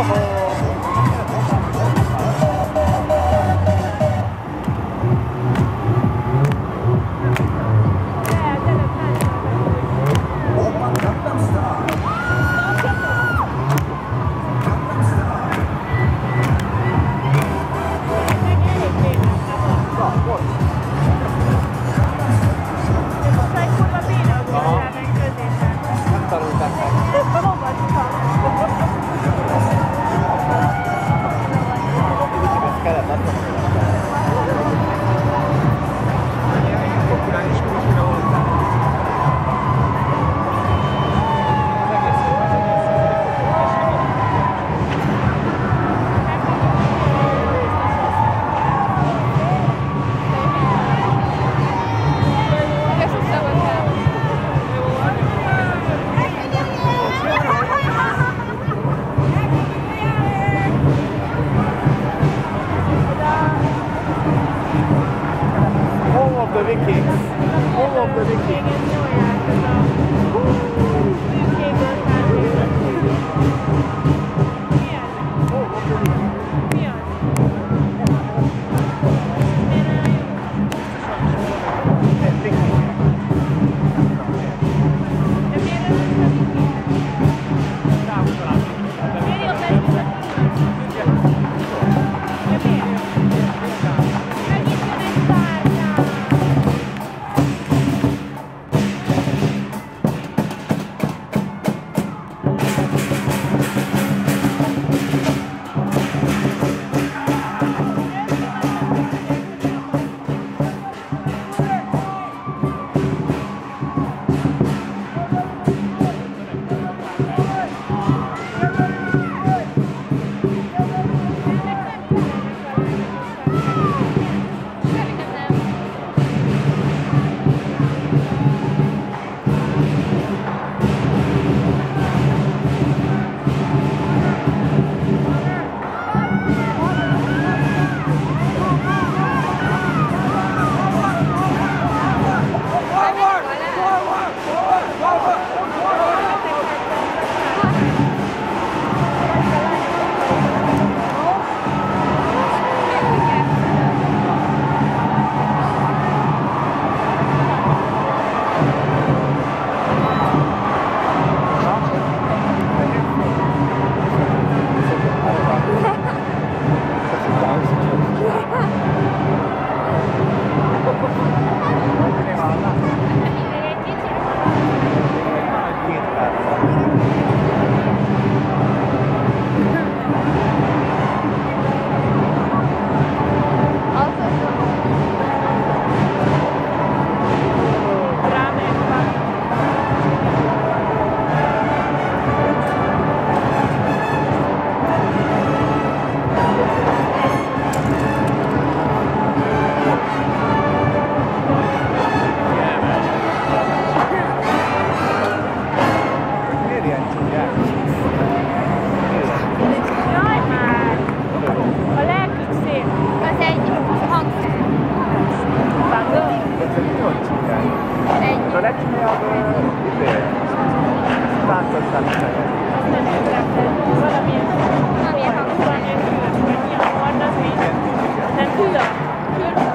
哦吼 Good.